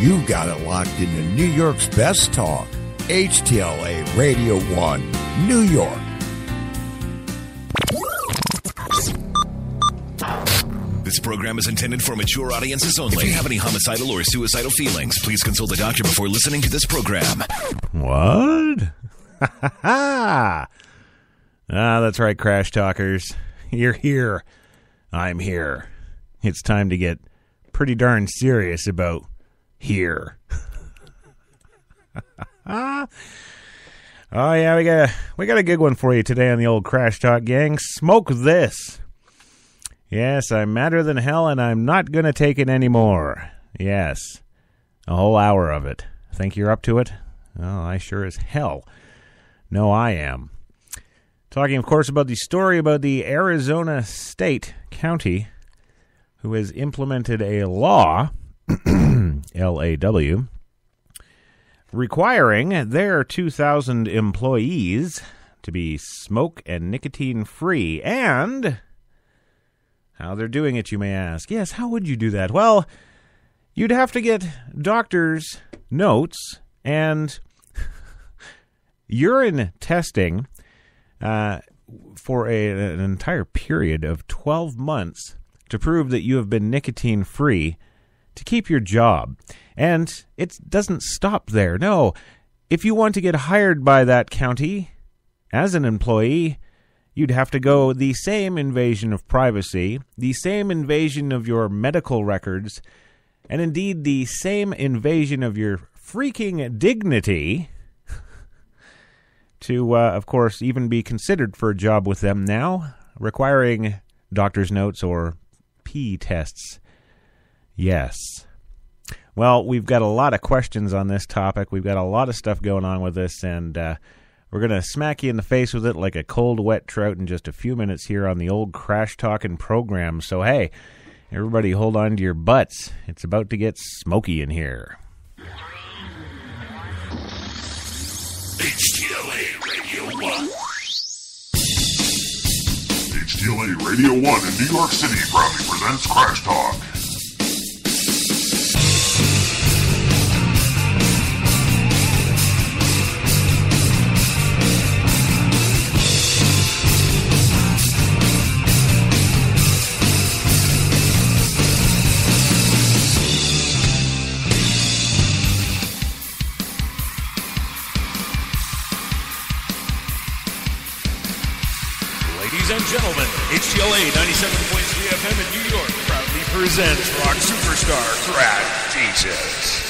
You got it locked into New York's best talk. HTLA Radio 1, New York. This program is intended for mature audiences only. If you have any homicidal or suicidal feelings, please consult a doctor before listening to this program. What? ah, that's right, Crash Talkers. You're here. I'm here. It's time to get pretty darn serious about here. oh yeah, we got a we got a good one for you today on the old Crash Talk gang. Smoke this. Yes, I'm madder than hell and I'm not going to take it anymore. Yes. A whole hour of it. Think you're up to it? Oh, I sure as hell No, I am. Talking, of course, about the story about the Arizona State County who has implemented a law, LAW, requiring their 2,000 employees to be smoke and nicotine free. And how they're doing it, you may ask. Yes, how would you do that? Well, you'd have to get doctors' notes and urine testing for a, an entire period of 12 months to prove that you have been nicotine free to keep your job. And it doesn't stop there. No, if you want to get hired by that county as an employee, you'd have to go the same invasion of privacy, the same invasion of your medical records, and indeed the same invasion of your freaking dignity to, uh, of course, even be considered for a job with them now, requiring doctor's notes or P tests. Yes. Well, we've got a lot of questions on this topic. We've got a lot of stuff going on with this, and uh, we're going to smack you in the face with it like a cold, wet trout in just a few minutes here on the old Crash Talking program. So, hey, everybody hold on to your butts. It's about to get smoky in here. HTLA Radio 1 in New York City proudly presents Crash Talk. Ladies and gentlemen, HTLA 97.3 FM in New York proudly presents rock superstar Crash Jesus.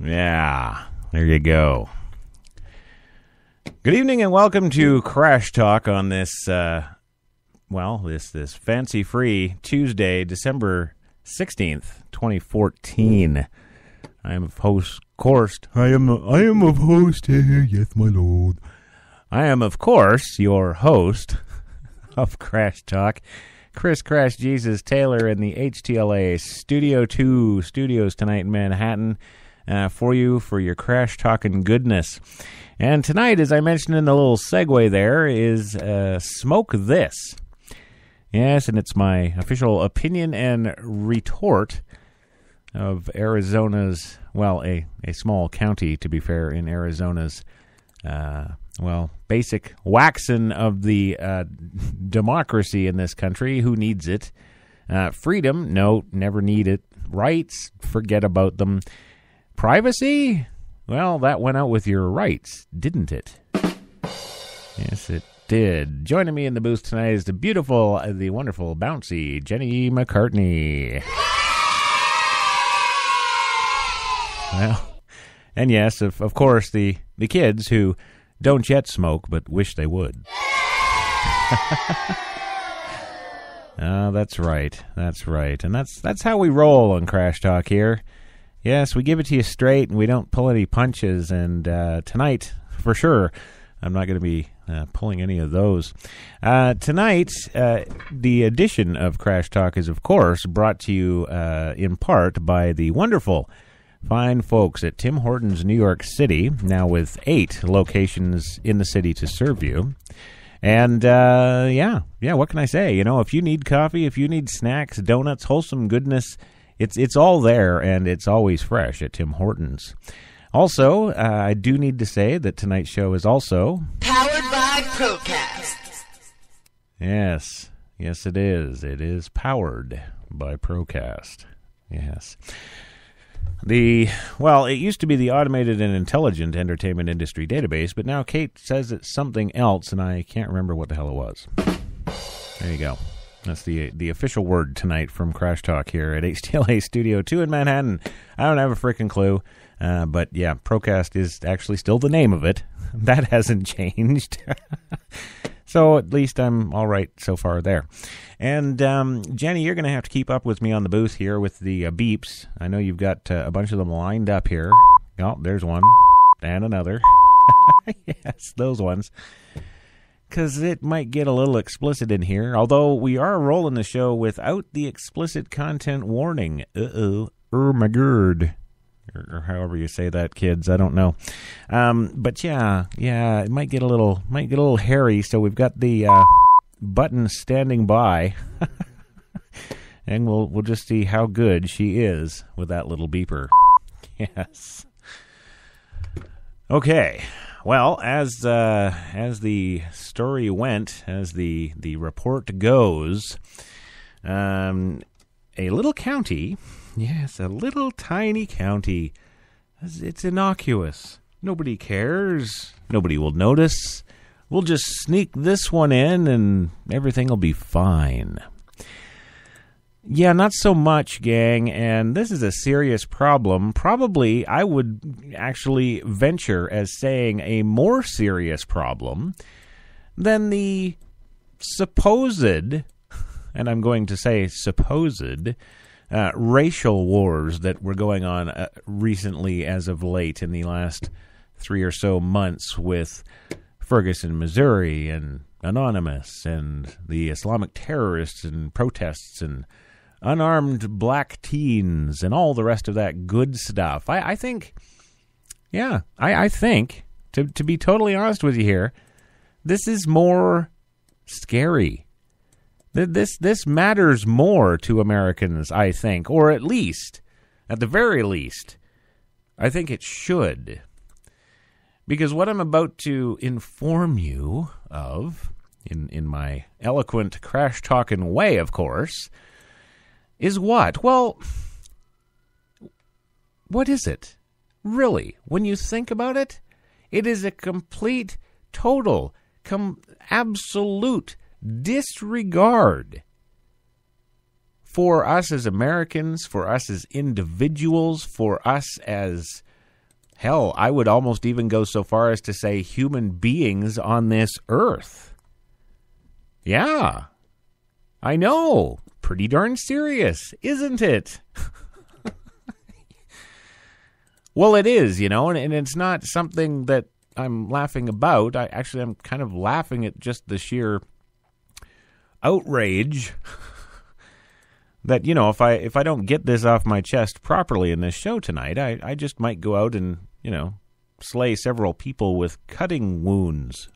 Yeah, there you go. Good evening and welcome to Crash Talk on this, uh, well, this this fancy free Tuesday, December sixteenth, twenty fourteen. I am of host, course. I am I am of host here, yes, my lord. I am of course your host of Crash Talk, Chris Crash Jesus Taylor in the HTLA Studio Two studios tonight in Manhattan uh, for you for your Crash Talking goodness. And tonight, as I mentioned in the little segue there, is uh, Smoke This. Yes, and it's my official opinion and retort of Arizona's, well, a, a small county, to be fair, in Arizona's, uh, well, basic waxing of the uh, democracy in this country. Who needs it? Uh, freedom, no, never need it. Rights, forget about them. Privacy, well, that went out with your rights, didn't it? Yes, it did. Joining me in the booth tonight is the beautiful, the wonderful, bouncy Jenny McCartney. Well, and yes, of, of course, the, the kids who don't yet smoke but wish they would. Ah, that's right. That's right. And that's that's how we roll on Crash Talk here. Yes, we give it to you straight and we don't pull any punches. And uh, tonight, for sure, I'm not going to be uh, pulling any of those. Uh, tonight, uh, the edition of Crash Talk is, of course, brought to you uh, in part by the wonderful, fine folks at Tim Hortons, New York City, now with eight locations in the city to serve you. And uh, yeah, yeah, what can I say? You know, if you need coffee, if you need snacks, donuts, wholesome goodness, it's it's all there, and it's always fresh at Tim Hortons. Also, uh, I do need to say that tonight's show is also Powered by Procast. Yes, yes, it is. It is powered by Procast. Yes. The well, it used to be the automated and intelligent entertainment industry database, but now Kate says it's something else, and I can't remember what the hell it was. There you go. That's the the official word tonight from Crash Talk here at HTLA Studio Two in Manhattan. I don't have a freaking clue, uh, but yeah, Procast is actually still the name of it. That hasn't changed. So at least I'm all right so far there. And um, Jenny, you're going to have to keep up with me on the booth here with the uh, beeps. I know you've got uh, a bunch of them lined up here. Oh, there's one and another. yes, those ones. Because it might get a little explicit in here, although we are rolling the show without the explicit content warning. Uh oh. Oh my god or, however you say that, kids. I don't know. Um, but yeah, yeah, it might get a little might get a little hairy. So we've got the uh, button standing by, and we'll we'll just see how good she is with that little beeper. Yes. Okay. Well, as uh, as the story went, as the the report goes, um, a little county Yes, a little tiny county. It's innocuous. Nobody cares. Nobody will notice. We'll just sneak this one in and everything will be fine. Yeah, not so much, gang, and this is a serious problem. Probably, I would actually venture as saying a more serious problem than the supposed, and I'm going to say supposed, uh, racial wars that were going on uh, recently, as of late, in the last three or so months, with Ferguson, Missouri, and Anonymous, and the Islamic terrorists and protests, and unarmed black teens, and all the rest of that good stuff. I, I think, yeah, I, I think, to, to be totally honest with you here, this is more scary this this matters more to Americans, I think, or at least, at the very least, I think it should. Because what I'm about to inform you of, in, in my eloquent crash talking way, of course, is what? Well, what is it? Really, when you think about it, it is a complete, total, com- absolute disregard for us as Americans, for us as individuals, for us as hell, I would almost even go so far as to say human beings on this earth. Yeah. I know. Pretty darn serious, isn't it? well, it is, you know, and, and it's not something that I'm laughing about. I actually I'm kind of laughing at just the sheer outrage that you know if I if I don't get this off my chest properly in this show tonight, I I just might go out and you know slay several people with cutting wounds.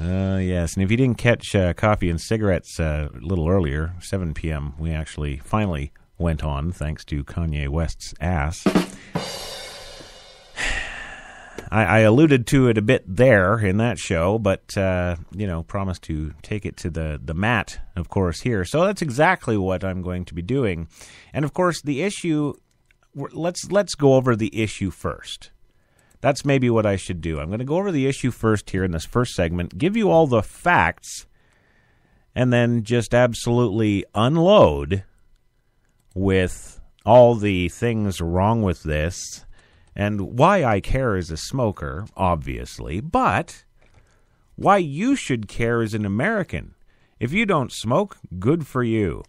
Uh, yes, and if you didn't catch uh, coffee and cigarettes uh, a little earlier, 7 p.m., we actually finally went on thanks to Kanye West's ass. I, I, alluded to it a bit there in that show, but uh, you know, promised to take it to the the mat, of course, here. So that's exactly what I'm going to be doing, and of course, the issue. Let's let's go over the issue first. That's maybe what I should do. I'm going to go over the issue first here in this first segment, give you all the facts, and then just absolutely unload with all the things wrong with this and why I care as a smoker, obviously, but why you should care as an American. If you don't smoke, good for you.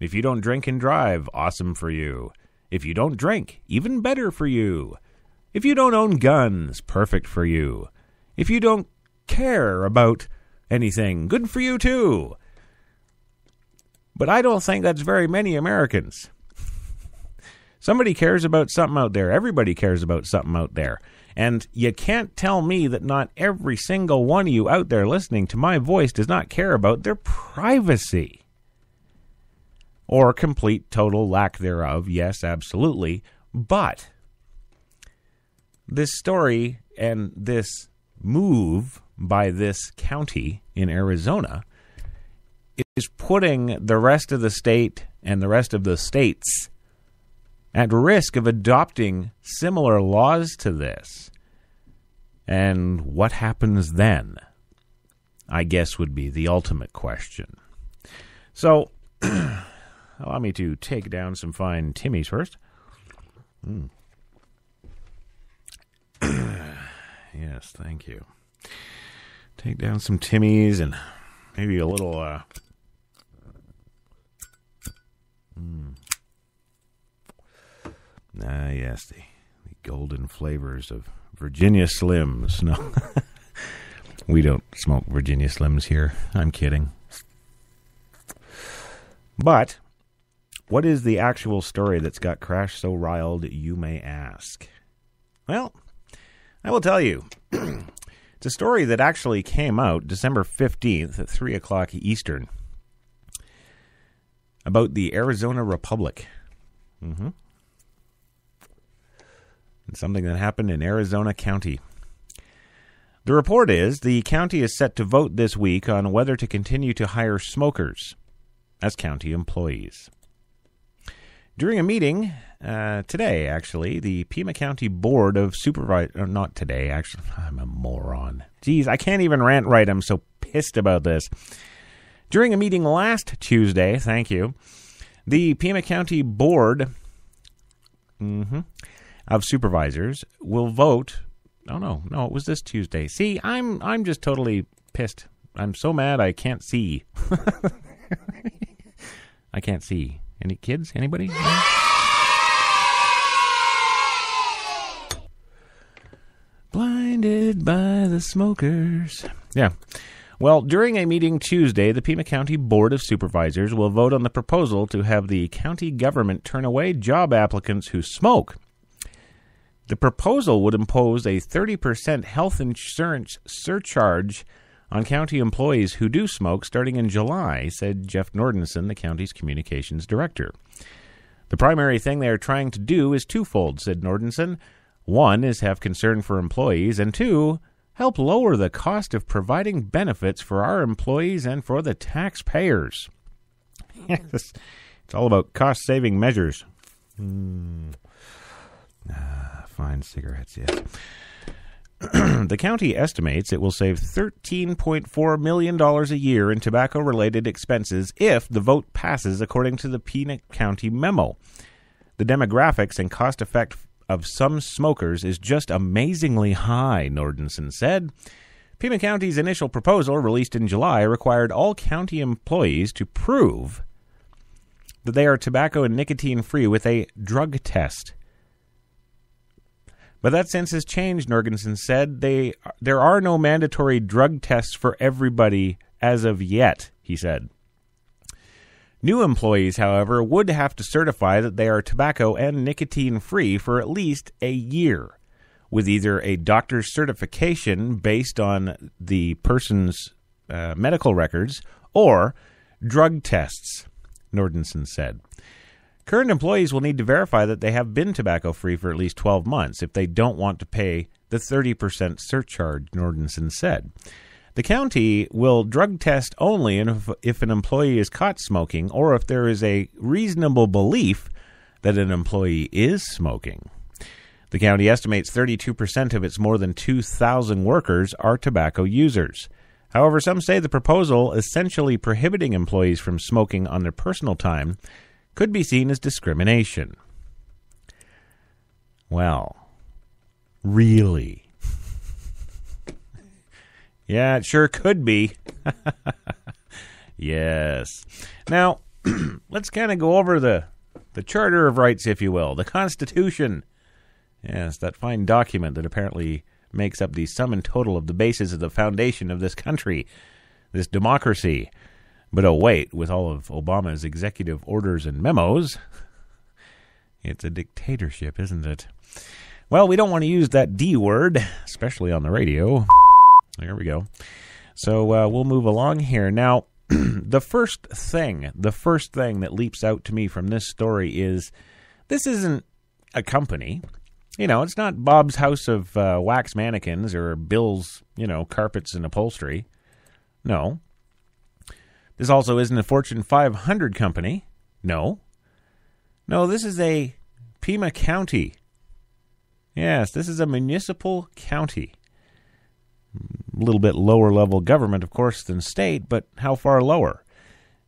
If you don't drink and drive, awesome for you. If you don't drink, even better for you. If you don't own guns, perfect for you. If you don't care about anything, good for you too. But I don't think that's very many Americans. Somebody cares about something out there. Everybody cares about something out there. And you can't tell me that not every single one of you out there listening to my voice does not care about their privacy. Or complete, total lack thereof. Yes, absolutely. But this story and this move by this county in Arizona is putting the rest of the state and the rest of the states at risk of adopting similar laws to this. And what happens then? I guess would be the ultimate question. So, allow me to take down some fine Timmies first. Mm. yes, thank you. Take down some Timmies and maybe a little. Uh, mm. Ah, yes, the, the golden flavors of Virginia Slims. No, we don't smoke Virginia Slims here. I'm kidding. But what is the actual story that's got Crash so riled, you may ask? Well, I will tell you. it's a story that actually came out December 15th at 3 o'clock Eastern about the Arizona Republic. Mm-hmm. And something that happened in Arizona County. The report is the county is set to vote this week on whether to continue to hire smokers as county employees. During a meeting uh, today, actually, the Pima County Board of Supervisors, not today, actually, I'm a moron. Geez, I can't even rant right. I'm so pissed about this. During a meeting last Tuesday, thank you, the Pima County Board mm-hmm, of Supervisors will vote. Oh no, no, it was this Tuesday. See, I'm I'm just totally pissed. I'm so mad I can't see. I can't see. Any kids? Anybody? Blinded by the smokers. Yeah. Well, during a meeting Tuesday, the Pima County Board of Supervisors will vote on the proposal to have the county government turn away job applicants who smoke. The proposal would impose a 30% health insurance surcharge on county employees who do smoke starting in July, said Jeff Nordensson, the county's communications director. The primary thing they are trying to do is twofold, said Nordensson. One is have concern for employees, and two, help lower the cost of providing benefits for our employees and for the taxpayers. it's all about cost saving measures. Mm. Ah, fine cigarettes, yes. the county estimates it will save $13.4 million a year in tobacco related expenses if the vote passes, according to the Pima County memo. The demographics and cost effect of some smokers is just amazingly high, Nordensson said. Pima County's initial proposal, released in July, required all county employees to prove that they are tobacco and nicotine free with a drug test. But that sense has changed, Nordensson said. They, there are no mandatory drug tests for everybody as of yet, he said. New employees, however, would have to certify that they are tobacco and nicotine free for at least a year, with either a doctor's certification based on the person's uh, medical records or drug tests, Nordensson said. Current employees will need to verify that they have been tobacco free for at least 12 months if they don't want to pay the 30% surcharge, Nordensson said. The county will drug test only if, if an employee is caught smoking or if there is a reasonable belief that an employee is smoking. The county estimates 32% of its more than 2,000 workers are tobacco users. However, some say the proposal essentially prohibiting employees from smoking on their personal time could be seen as discrimination. Well, really? yeah, it sure could be. yes. Now, let's kind of go over the the Charter of Rights, if you will, the Constitution. Yes, that fine document that apparently makes up the sum and total of the basis of the foundation of this country, this democracy. But oh, wait, with all of Obama's executive orders and memos, it's a dictatorship, isn't it? Well, we don't want to use that D word, especially on the radio. There we go. So uh, we'll move along here. Now, the first thing, the first thing that leaps out to me from this story is this isn't a company. You know, it's not Bob's House of uh, Wax Mannequins or Bill's, you know, Carpets and Upholstery. No. This also isn't a Fortune 500 company. No. No, this is a Pima County. Yes, this is a municipal county. A little bit lower level government, of course, than state, but how far lower?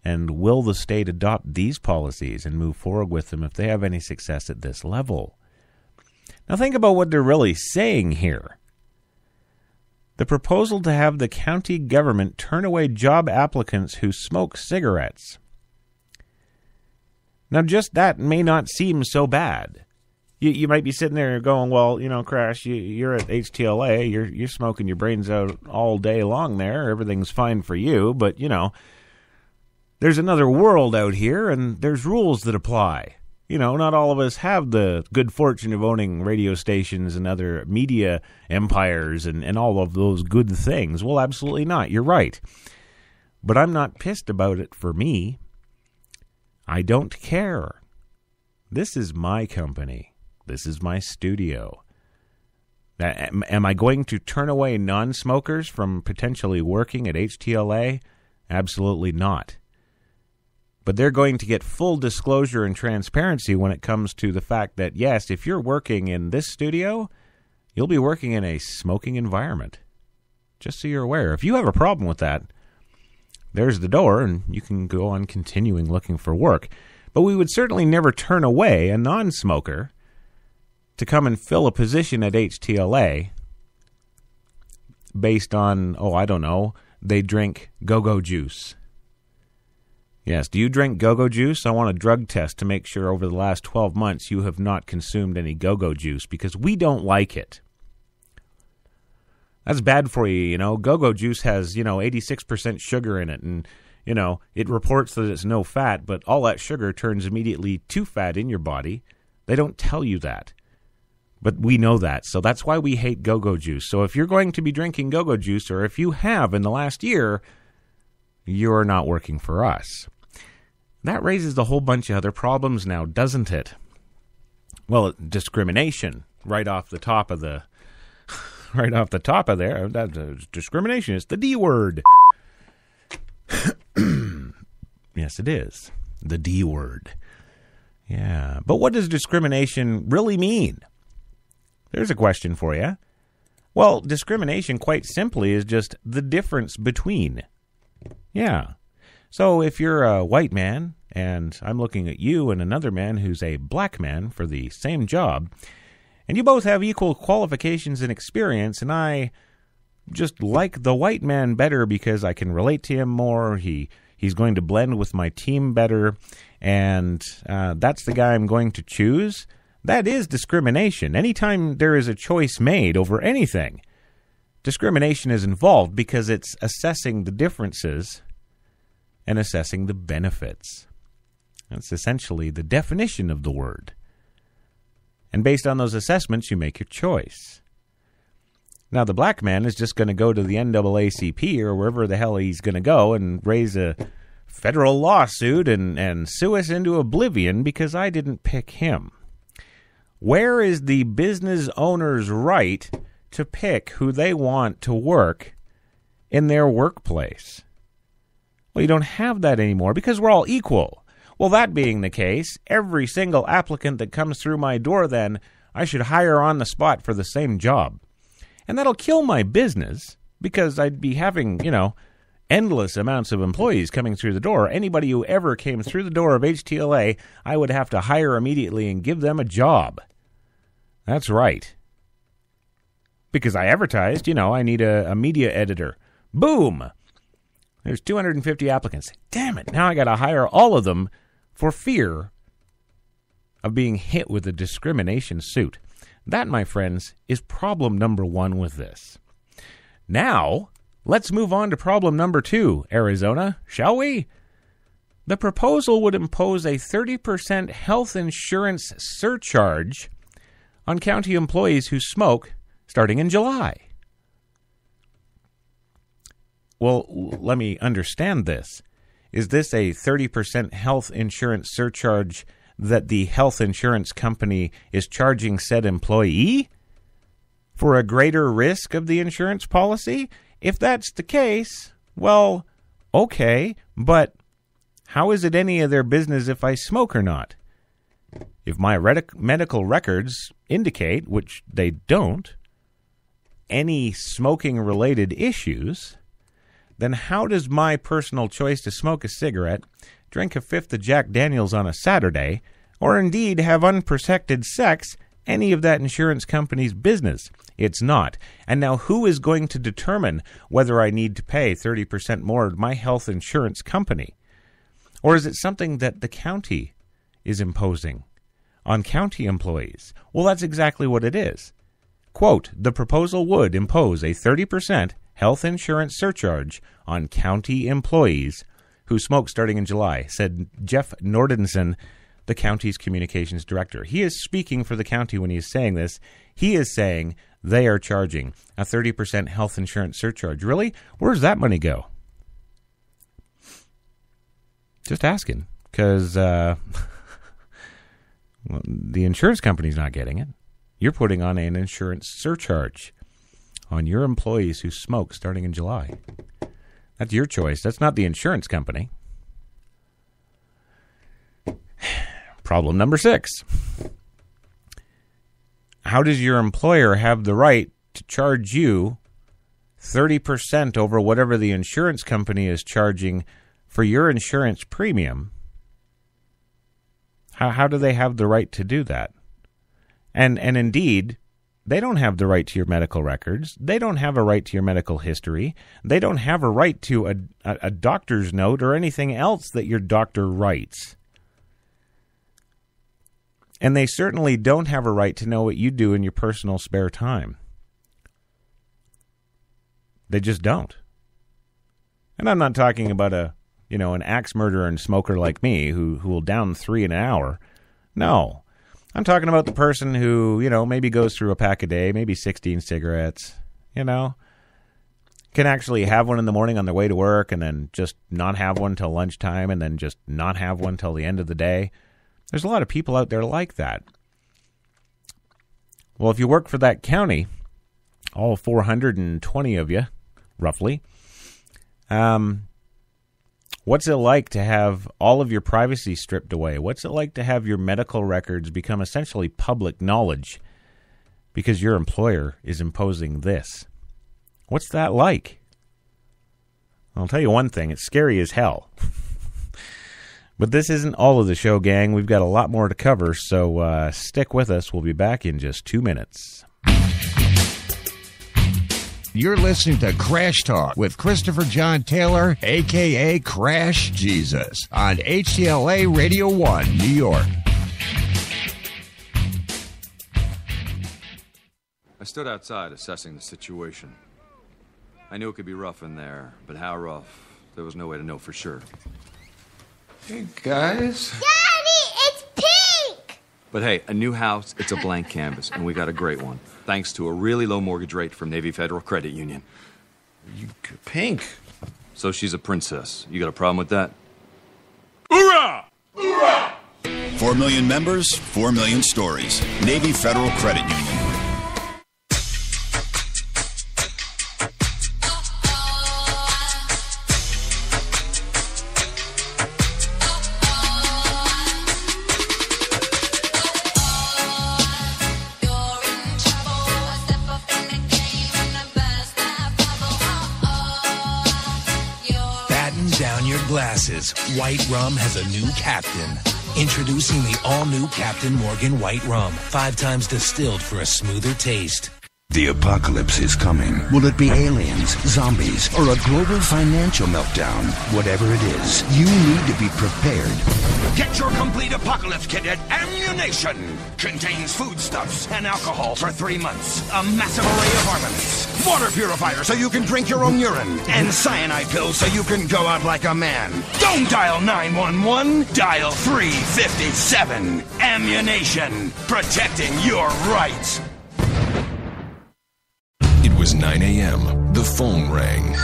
And will the state adopt these policies and move forward with them if they have any success at this level? Now, think about what they're really saying here. The proposal to have the county government turn away job applicants who smoke cigarettes. Now, just that may not seem so bad. You, you might be sitting there going, well, you know, Crash, you, you're at HTLA, you're you're smoking your brains out all day long there. Everything's fine for you, but you know, there's another world out here, and there's rules that apply. You know, not all of us have the good fortune of owning radio stations and other media empires and, and all of those good things. Well, absolutely not. You're right. But I'm not pissed about it for me. I don't care. This is my company. This is my studio. Am, am I going to turn away non smokers from potentially working at HTLA? Absolutely not. But they're going to get full disclosure and transparency when it comes to the fact that, yes, if you're working in this studio, you'll be working in a smoking environment. Just so you're aware. If you have a problem with that, there's the door, and you can go on continuing looking for work. But we would certainly never turn away a non smoker to come and fill a position at HTLA based on, oh, I don't know, they drink go go juice. Yes, do you drink go go juice? I want a drug test to make sure over the last 12 months you have not consumed any go go juice because we don't like it. That's bad for you, you know. Go go juice has, you know, 86% sugar in it, and, you know, it reports that it's no fat, but all that sugar turns immediately to fat in your body. They don't tell you that. But we know that. So that's why we hate go go juice. So if you're going to be drinking go go juice, or if you have in the last year, you're not working for us. That raises a whole bunch of other problems now, doesn't it? Well, discrimination right off the top of the right off the top of there. Uh, discrimination. It's the D word. yes, it is. The D word. Yeah. But what does discrimination really mean? There's a question for you. Well, discrimination, quite simply, is just the difference between. Yeah. So if you're a white man and I'm looking at you and another man who's a black man for the same job, and you both have equal qualifications and experience, and I just like the white man better because I can relate to him more. He he's going to blend with my team better, and uh, that's the guy I'm going to choose. That is discrimination. Anytime there is a choice made over anything, discrimination is involved because it's assessing the differences and assessing the benefits. That's essentially the definition of the word. And based on those assessments, you make your choice. Now, the black man is just going to go to the NAACP or wherever the hell he's going to go and raise a federal lawsuit and, and sue us into oblivion because I didn't pick him. Where is the business owner's right to pick who they want to work in their workplace? Well, you don't have that anymore because we're all equal. Well, that being the case, every single applicant that comes through my door, then, I should hire on the spot for the same job. And that'll kill my business because I'd be having, you know, endless amounts of employees coming through the door. Anybody who ever came through the door of HTLA, I would have to hire immediately and give them a job. That's right. Because I advertised, you know, I need a, a media editor. Boom! There's 250 applicants. Damn it, now I got to hire all of them for fear of being hit with a discrimination suit. That, my friends, is problem number one with this. Now, let's move on to problem number two, Arizona, shall we? The proposal would impose a 30% health insurance surcharge on county employees who smoke starting in July. Well, let me understand this. Is this a 30% health insurance surcharge that the health insurance company is charging said employee for a greater risk of the insurance policy? If that's the case, well, okay, but how is it any of their business if I smoke or not? If my medical records indicate, which they don't, any smoking related issues, then how does my personal choice to smoke a cigarette, drink a fifth of Jack Daniels on a Saturday, or indeed have unprotected sex any of that insurance company's business? It's not. And now, who is going to determine whether I need to pay 30% more to my health insurance company? Or is it something that the county is imposing on county employees? Well, that's exactly what it is. Quote, the proposal would impose a 30% health insurance surcharge on county employees who smoke starting in July, said Jeff Nordensson, the county's communications director. He is speaking for the county when he is saying this. He is saying they are charging a 30% health insurance surcharge. Really? Where does that money go? Just asking, because uh, well, the insurance company's not getting it. You're putting on an insurance surcharge on your employees who smoke starting in July. That's your choice. That's not the insurance company. Problem number six How does your employer have the right to charge you 30% over whatever the insurance company is charging for your insurance premium? How, how do they have the right to do that? And, and indeed, they don't have the right to your medical records. They don't have a right to your medical history. They don't have a right to a, a, a, doctor's note or anything else that your doctor writes. And they certainly don't have a right to know what you do in your personal spare time. They just don't. And I'm not talking about a, you know, an axe murderer and smoker like me who, who will down three in an hour. No. I'm talking about the person who, you know, maybe goes through a pack a day, maybe 16 cigarettes, you know, can actually have one in the morning on their way to work and then just not have one till lunchtime and then just not have one till the end of the day. There's a lot of people out there like that. Well, if you work for that county, all 420 of you, roughly, um, What's it like to have all of your privacy stripped away? What's it like to have your medical records become essentially public knowledge because your employer is imposing this? What's that like? I'll tell you one thing it's scary as hell. but this isn't all of the show, gang. We've got a lot more to cover, so uh, stick with us. We'll be back in just two minutes. You're listening to Crash Talk with Christopher John Taylor, aka Crash Jesus, on HTLA Radio 1, New York. I stood outside assessing the situation. I knew it could be rough in there, but how rough, there was no way to know for sure. Hey, guys. Daddy, it's pink! But hey, a new house, it's a blank canvas, and we got a great one thanks to a really low mortgage rate from Navy Federal Credit Union. You pink. So she's a princess. You got a problem with that? Hoorah! Hoorah! Four million members, four million stories. Navy Federal Credit Union. White Rum has a new captain. Introducing the all new Captain Morgan White Rum, five times distilled for a smoother taste. The apocalypse is coming. Will it be aliens, zombies, or a global financial meltdown? Whatever it is, you need to be prepared. Get your complete apocalypse kit at Ammunition. Contains foodstuffs and alcohol for three months. A massive array of armaments. Water purifier so you can drink your own urine. And cyanide pills so you can go out like a man. Don't dial 911. Dial 357. Ammunition. Protecting your rights. It 9 a.m. The phone rang.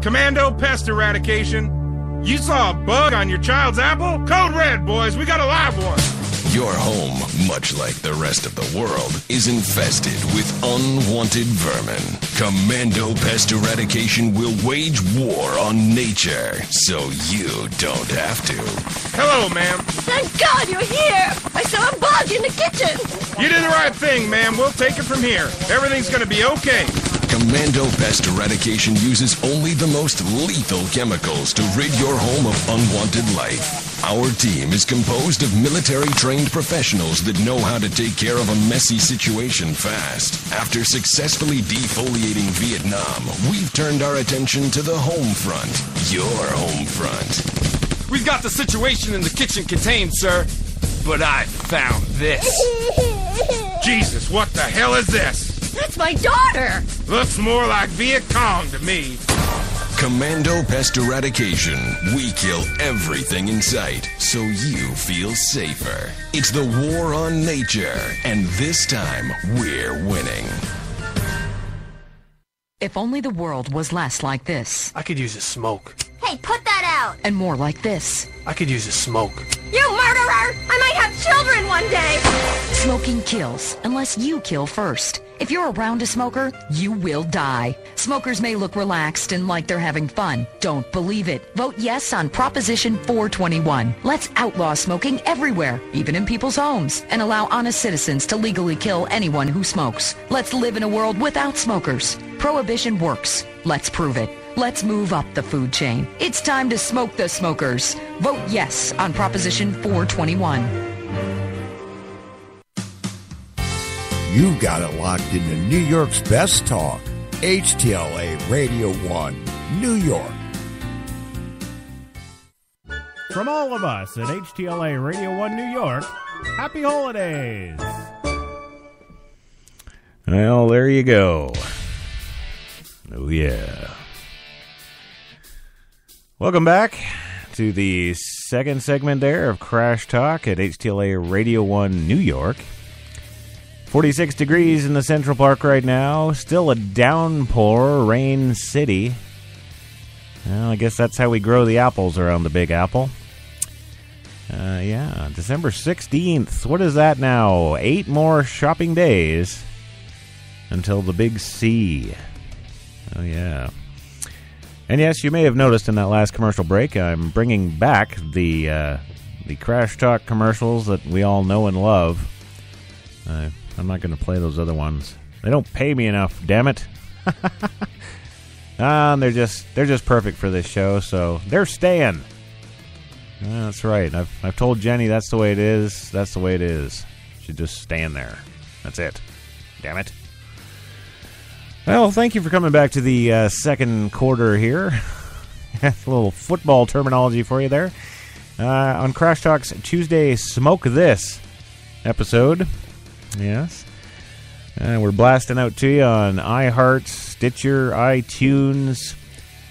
Commando Pest Eradication. You saw a bug on your child's apple? Code red, boys. We got a live one. Your home, much like the rest of the world, is infested with unwanted vermin. Commando Pest Eradication will wage war on nature so you don't have to. Hello, ma'am. Thank God you're here. I saw a bug in the kitchen. You did the right thing, ma'am. We'll take it from here. Everything's gonna be okay. Commando Pest Eradication uses only the most lethal chemicals to rid your home of unwanted life. Our team is composed of military trained professionals that know how to take care of a messy situation fast. After successfully defoliating Vietnam, we've turned our attention to the home front. Your home front. We've got the situation in the kitchen contained, sir. But I found this. Jesus, what the hell is this? That's my daughter. Looks more like Viet Cong to me. Commando Pest Eradication. We kill everything in sight so you feel safer. It's the war on nature, and this time we're winning. If only the world was less like this. I could use a smoke. Hey, put that out. And more like this. I could use a smoke. You murderer! I might have children one day! Smoking kills, unless you kill first. If you're around a smoker, you will die. Smokers may look relaxed and like they're having fun. Don't believe it. Vote yes on Proposition 421. Let's outlaw smoking everywhere, even in people's homes, and allow honest citizens to legally kill anyone who smokes. Let's live in a world without smokers. Prohibition works. Let's prove it. Let's move up the food chain. It's time to smoke the smokers. Vote yes on Proposition 421. You got it locked into New York's best talk. HTLA Radio 1, New York. From all of us at HTLA Radio 1 New York, happy holidays! Well, there you go. Oh, yeah. Welcome back to the second segment there of Crash Talk at HTLA Radio 1 New York. 46 degrees in the Central Park right now. Still a downpour, rain city. Well, I guess that's how we grow the apples around the Big Apple. Uh, yeah, December 16th. What is that now? Eight more shopping days until the big C. Oh, yeah. And yes, you may have noticed in that last commercial break, I'm bringing back the uh, the Crash Talk commercials that we all know and love. Uh, I'm not going to play those other ones. They don't pay me enough. Damn it. Ah, they're just they're just perfect for this show, so they're staying. Yeah, that's right. I've I've told Jenny that's the way it is. That's the way it is. She just stand there. That's it. Damn it. Well, thank you for coming back to the uh, second quarter here. a little football terminology for you there. Uh, on Crash Talk's Tuesday Smoke This episode. Yes. And we're blasting out to you on iHeart, Stitcher, iTunes,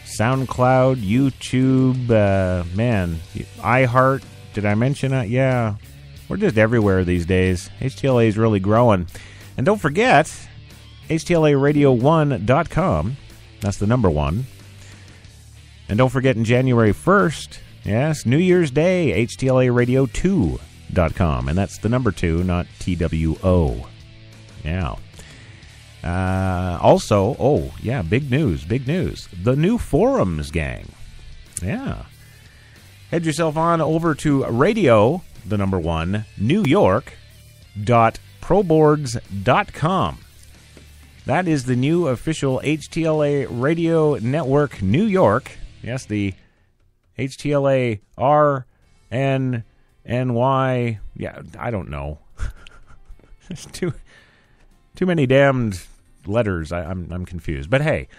SoundCloud, YouTube. Uh, man, iHeart. Did I mention that? Yeah. We're just everywhere these days. HTLA is really growing. And don't forget, HTLARadio1.com. That's the number one. And don't forget, in January 1st, yes, New Year's Day, HTLARadio2.com. And that's the number two, not TWO. Yeah. Uh, also, oh, yeah, big news, big news. The new Forums gang. Yeah. Head yourself on over to radio, the number one, New York, dot proboards.com. That is the new official HTLA Radio Network New York. Yes, the HTLA R N N Y. Yeah, I don't know. There's too too many damned letters. I, I'm I'm confused. But hey,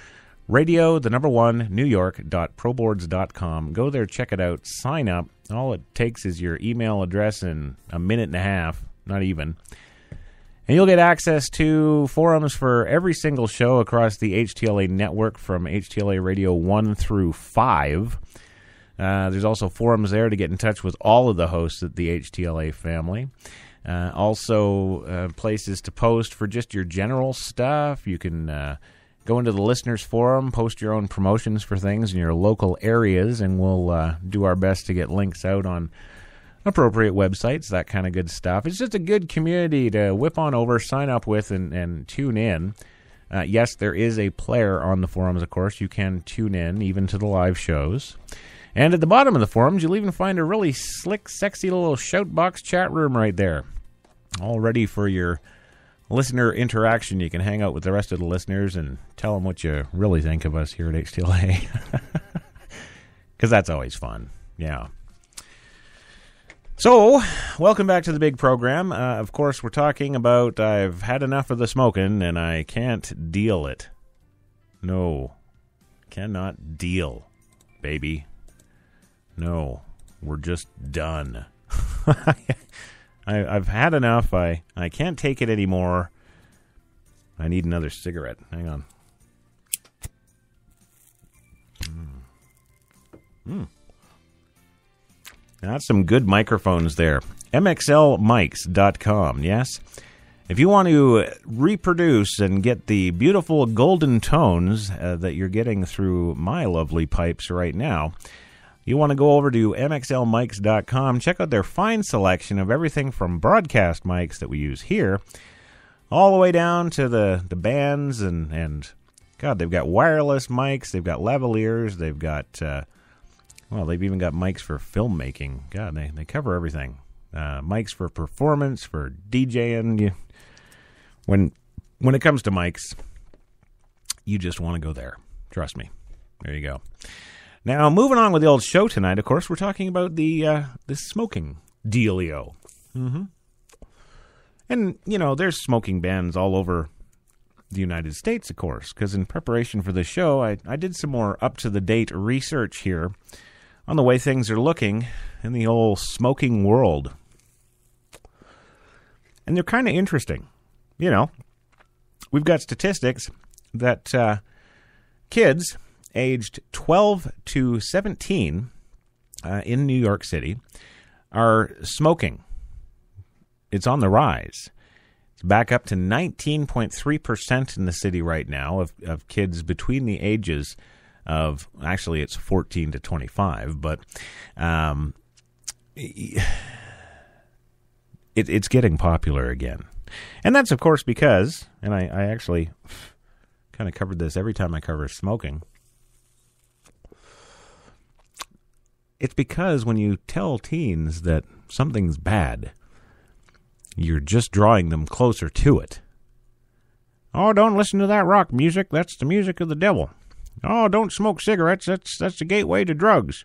radio the number one New York dot proboards.com. Go there, check it out, sign up. All it takes is your email address in a minute and a half, not even. And you'll get access to forums for every single show across the HTLA network from HTLA Radio 1 through 5. Uh, there's also forums there to get in touch with all of the hosts at the HTLA family. Uh, also, uh, places to post for just your general stuff. You can uh, go into the listeners forum, post your own promotions for things in your local areas, and we'll uh, do our best to get links out on appropriate websites, that kind of good stuff. It's just a good community to whip on over, sign up with, and, and tune in. Uh, yes, there is a player on the forums, of course. You can tune in even to the live shows. And at the bottom of the forums, you'll even find a really slick, sexy little shout box chat room right there. All ready for your listener interaction. You can hang out with the rest of the listeners and tell them what you really think of us here at HTLA. Because that's always fun. Yeah. So, welcome back to the big program. Uh, of course, we're talking about I've had enough of the smoking and I can't deal it. No, cannot deal, baby. No, we're just done. I, I've had enough. I, I can't take it anymore. I need another cigarette. Hang on. Mm. Mm. That's some good microphones there. MXLmics.com, yes? If you want to reproduce and get the beautiful golden tones uh, that you're getting through my lovely pipes right now, you want to go over to MXLmics.com, check out their fine selection of everything from broadcast mics that we use here, all the way down to the, the bands and, and God, they've got wireless mics, they've got lavaliers, they've got uh, well, they've even got mics for filmmaking. God, they, they cover everything. Uh, mics for performance, for DJing. You, when when it comes to mics, you just want to go there. Trust me. There you go. Now, moving on with the old show tonight. Of course, we're talking about the uh, the smoking dealio. Mm-hmm. And you know, there's smoking bans all over the United States, of course, because in preparation for the show, I, I did some more up to the date research here on the way things are looking in the old smoking world. And they're kind of interesting. You know, we've got statistics that uh, kids aged 12 to 17 uh, in New York City are smoking. It's on the rise. It's back up to 19.3% in the city right now of, of kids between the ages of actually it's 14 to 25, but um, it, it's getting popular again. And that's, of course, because, and I, I actually kind of covered this every time I cover smoking. It's because when you tell teens that something's bad, you're just drawing them closer to it. Oh, don't listen to that rock music. That's the music of the devil. Oh, don't smoke cigarettes. That's that's the gateway to drugs.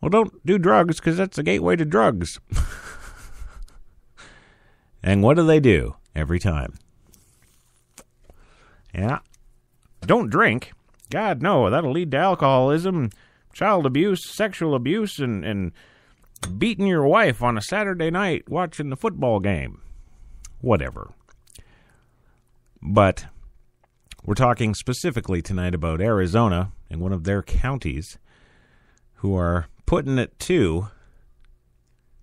Well, don't do drugs because that's the gateway to drugs. and what do they do every time? Yeah. Don't drink. God, no, that'll lead to alcoholism, child abuse, sexual abuse, and, and beating your wife on a Saturday night watching the football game. Whatever. But we're talking specifically tonight about Arizona and one of their counties who are putting it to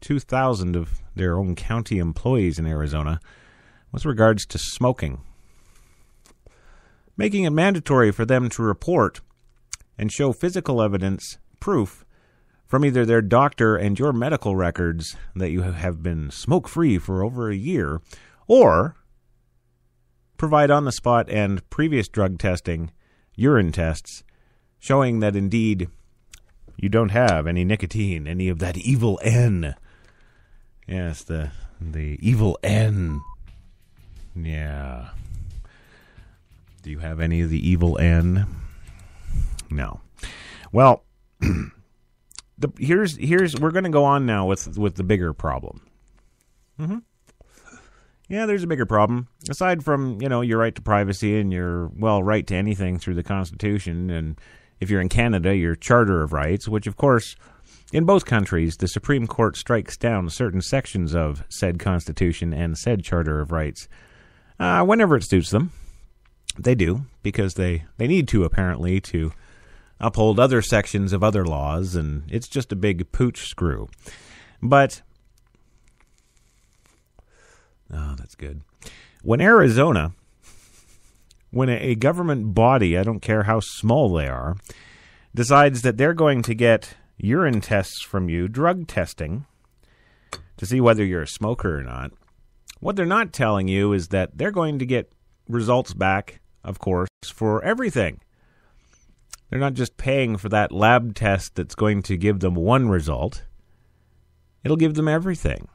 2,000 of their own county employees in Arizona with regards to smoking, making it mandatory for them to report and show physical evidence, proof, from either their doctor and your medical records that you have been smoke free for over a year, or provide on the spot and previous drug testing, urine tests, showing that indeed you don't have any nicotine, any of that evil N. Yes, the the evil N. Yeah. Do you have any of the evil N? No. Well, the here's here's we're going to go on now with with the bigger problem. Mm-hmm. Yeah, there's a bigger problem. Aside from, you know, your right to privacy and your, well, right to anything through the Constitution, and if you're in Canada, your Charter of Rights, which, of course, in both countries, the Supreme Court strikes down certain sections of said Constitution and said Charter of Rights uh, whenever it suits them. They do, because they, they need to, apparently, to uphold other sections of other laws, and it's just a big pooch screw. But Oh, that's good. When Arizona, when a, government body, I don't care how small they are, decides that they're going to get urine tests from you, drug testing, to see whether you're a smoker or not, what they're not telling you is that they're going to get results back, of course, for everything. They're not just paying for that lab test that's going to give them one result, it'll give them everything.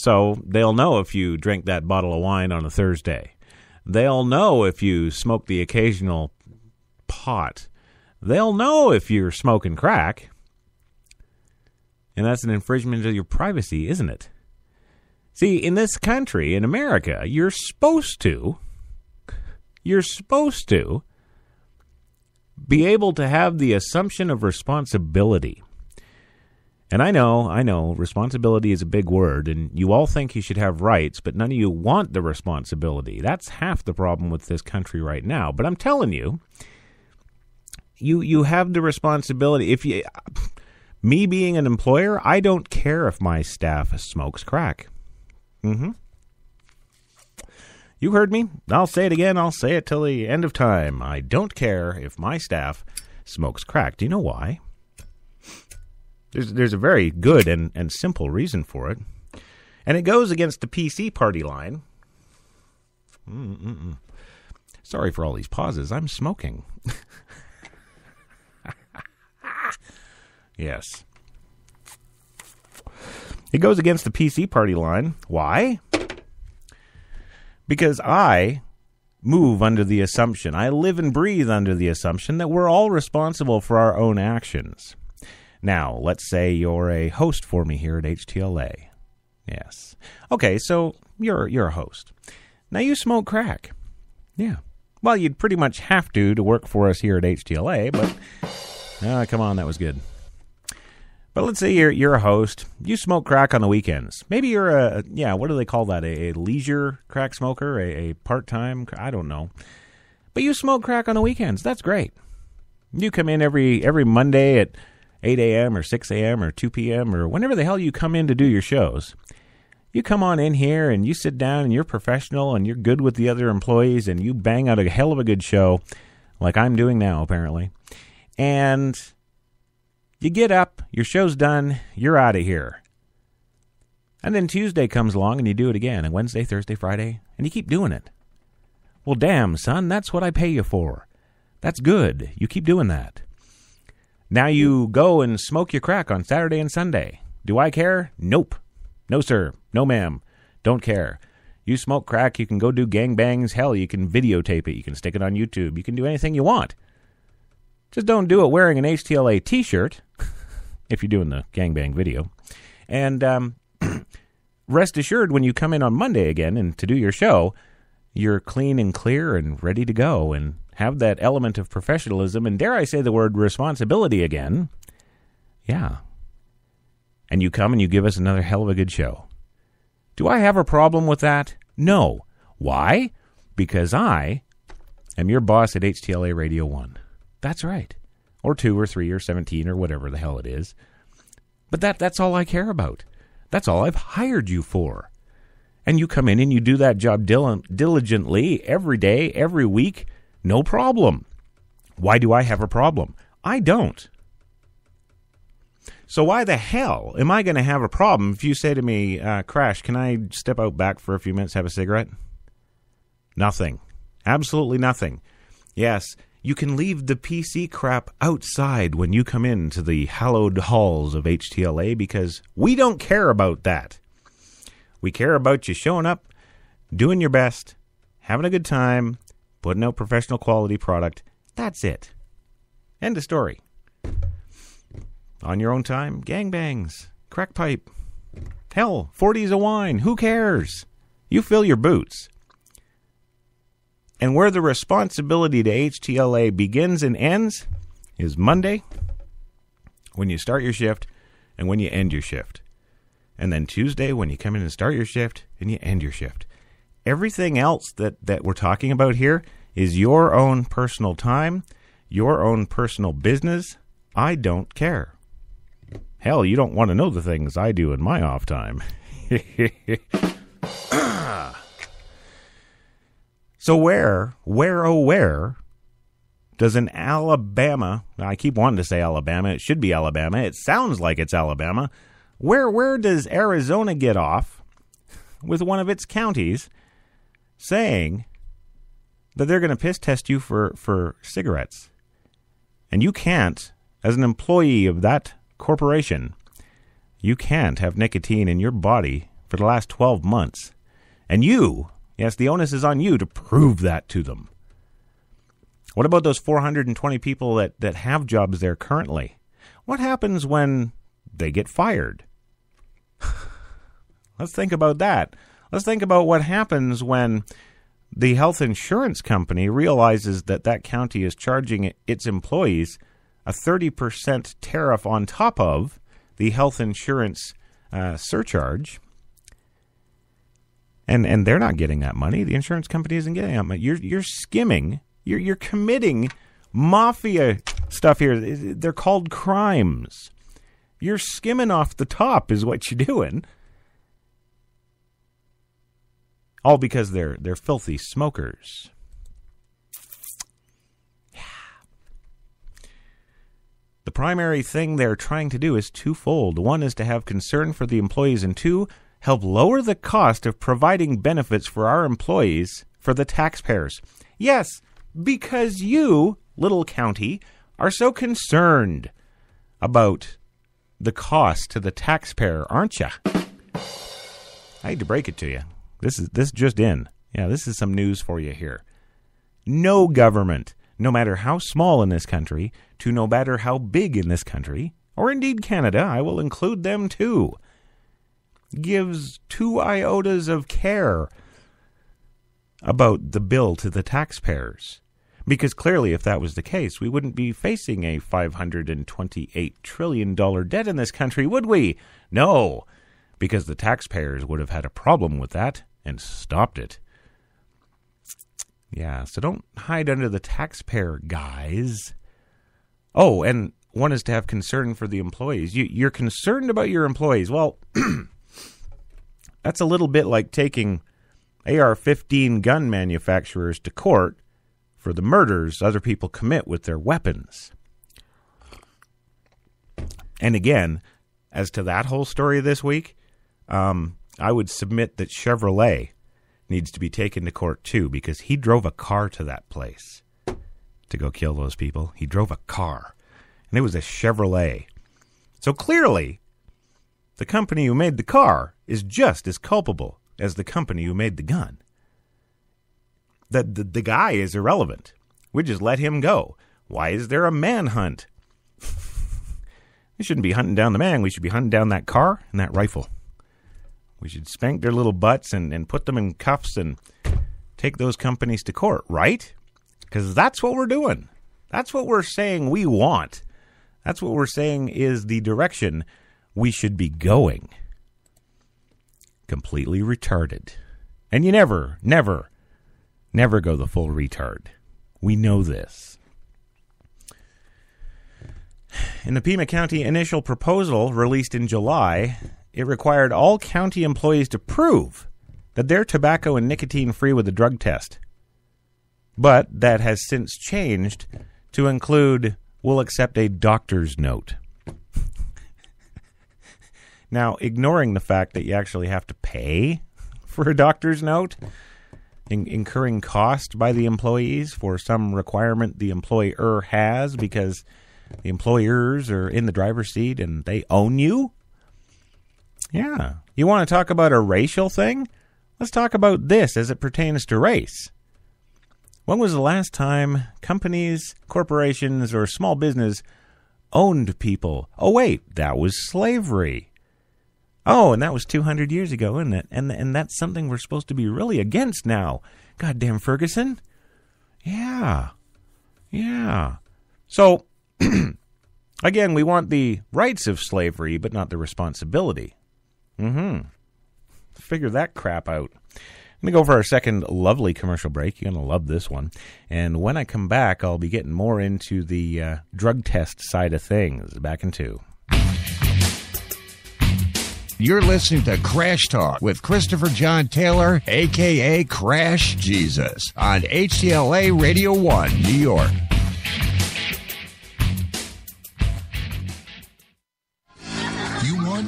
So they'll know if you drink that bottle of wine on a Thursday. They'll know if you smoke the occasional pot. They'll know if you're smoking crack. And that's an infringement of your privacy, isn't it? See, in this country, in America, you're supposed to, you're supposed to be able to have the assumption of responsibility and I know, I know, responsibility is a big word, and you all think you should have rights, but none of you want the responsibility. That's half the problem with this country right now. But I'm telling you, you you have the responsibility. If you, me being an employer, I don't care if my staff smokes crack. Mm-hmm. You heard me. I'll say it again. I'll say it till the end of time. I don't care if my staff smokes crack. Do you know why? There's there's a very good and, and simple reason for it, and it goes against the PC party line. Mm-mm-mm. Sorry for all these pauses. I'm smoking. yes. It goes against the PC party line. Why? Because I move under the assumption, I live and breathe under the assumption that we're all responsible for our own actions. Now, let's say you're a host for me here at HTLA. Yes. Okay, so you're you're a host. Now you smoke crack. Yeah. Well, you'd pretty much have to to work for us here at HTLA, but ah, come on, that was good. But let's say you're you're a host. You smoke crack on the weekends. Maybe you're a yeah. What do they call that? A, a leisure crack smoker, a, a part time. I don't know. But you smoke crack on the weekends. That's great. You come in every every Monday at 8 a.m. or 6 a.m. or 2 p.m. or whenever the hell you come in to do your shows. You come on in here and you sit down and you're professional and you're good with the other employees and you bang out a hell of a good show, like I'm doing now, apparently. And you get up, your show's done, you're out of here. And then Tuesday comes along and you do it again, and Wednesday, Thursday, Friday, and you keep doing it. Well, damn, son, that's what I pay you for. That's good. You keep doing that. Now you go and smoke your crack on Saturday and Sunday. Do I care? Nope. No, sir. No, ma'am. Don't care. You smoke crack, you can go do gangbangs. Hell, you can videotape it. You can stick it on YouTube. You can do anything you want. Just don't do it wearing an HTLA t shirt if you're doing the gangbang video. And um, rest assured, when you come in on Monday again and to do your show, you're clean and clear and ready to go. And have that element of professionalism and dare I say the word responsibility again. Yeah. And you come and you give us another hell of a good show. Do I have a problem with that? No. Why? Because I am your boss at HTLA Radio 1. That's right. Or 2 or 3 or 17 or whatever the hell it is. But that that's all I care about. That's all I've hired you for. And you come in and you do that job dil- diligently every day, every week, no problem. Why do I have a problem? I don't. So why the hell am I going to have a problem if you say to me, uh, Crash, can I step out back for a few minutes, have a cigarette? Nothing. Absolutely nothing. Yes, you can leave the PC crap outside when you come into the hallowed halls of HTLA because we don't care about that. We care about you showing up, doing your best, having a good time, putting out professional quality product. That's it. End of story. On your own time, gangbangs, crack pipe. Hell, 40s of wine. Who cares? You fill your boots. And where the responsibility to HTLA begins and ends is Monday when you start your shift and when you end your shift. And then Tuesday when you come in and start your shift and you end your shift. Everything else that, that we're talking about here is your own personal time, your own personal business. I don't care. Hell, you don't want to know the things I do in my off time. so where, where oh where does an Alabama, I keep wanting to say Alabama, it should be Alabama. It sounds like it's Alabama. Where where does Arizona get off with one of its counties saying that they're going to piss test you for, for cigarettes? And you can't, as an employee of that corporation, you can't have nicotine in your body for the last 12 months. And you, yes, the onus is on you to prove that to them. What about those 420 people that, that have jobs there currently? What happens when they get fired? Let's think about that. Let's think about what happens when the health insurance company realizes that that county is charging its employees a 30% tariff on top of the health insurance uh, surcharge. And, and they're not getting that money. The insurance company isn't getting that money. You're, you're skimming, you're, you're committing mafia stuff here. They're called crimes. You're skimming off the top, is what you're doing. All because they're they're filthy smokers. Yeah. The primary thing they're trying to do is twofold. One is to have concern for the employees, and two, help lower the cost of providing benefits for our employees for the taxpayers. Yes, because you, little county, are so concerned about the cost to the taxpayer, aren't you? I hate to break it to you. This is this just in. Yeah, this is some news for you here. No government, no matter how small in this country, to no matter how big in this country, or indeed Canada, I will include them too, gives two iotas of care about the bill to the taxpayers. Because clearly, if that was the case, we wouldn't be facing a $528 trillion debt in this country, would we? No, because the taxpayers would have had a problem with that and stopped it. Yeah, so don't hide under the taxpayer, guys. Oh, and one is to have concern for the employees. You, you're concerned about your employees. Well, that's a little bit like taking AR 15 gun manufacturers to court for the murders other people commit with their weapons. And again, as to that whole story this week, um, I would submit that Chevrolet needs to be taken to court too because he drove a car to that place to go kill those people. He drove a car, and it was a Chevrolet. So clearly, the company who made the car is just as culpable as the company who made the gun. The, the, the guy is irrelevant. We just let him go. Why is there a manhunt? we shouldn't be hunting down the man. We should be hunting down that car and that rifle. We should spank their little butts and, and put them in cuffs and take those companies to court, right? Because that's what we're doing. That's what we're saying we want. That's what we're saying is the direction we should be going. Completely retarded. And you never, never, never go the full retard. We know this. In the Pima County initial proposal released in July, it required all county employees to prove that they're tobacco and nicotine free with a drug test. But that has since changed to include will accept a doctor's note. now, ignoring the fact that you actually have to pay for a doctor's note, in- incurring cost by the employees for some requirement the employer has because the employers are in the driver's seat and they own you yeah. You want to talk about a racial thing? Let's talk about this as it pertains to race. When was the last time companies, corporations, or small business owned people? Oh, wait, that was slavery. Oh, and that was 200 years ago, isn't it? And and that's something we're supposed to be really against now. Goddamn Ferguson. Yeah. Yeah. So again, we want the rights of slavery, but not the responsibility. Mm-hmm. Figure that crap out. I'm going to go for our second lovely commercial break. You're going to love this one. And when I come back, I'll be getting more into the uh, drug test side of things. Back in two. You're listening to Crash Talk with Christopher John Taylor, aka Crash Jesus, on HTLA Radio 1, New York.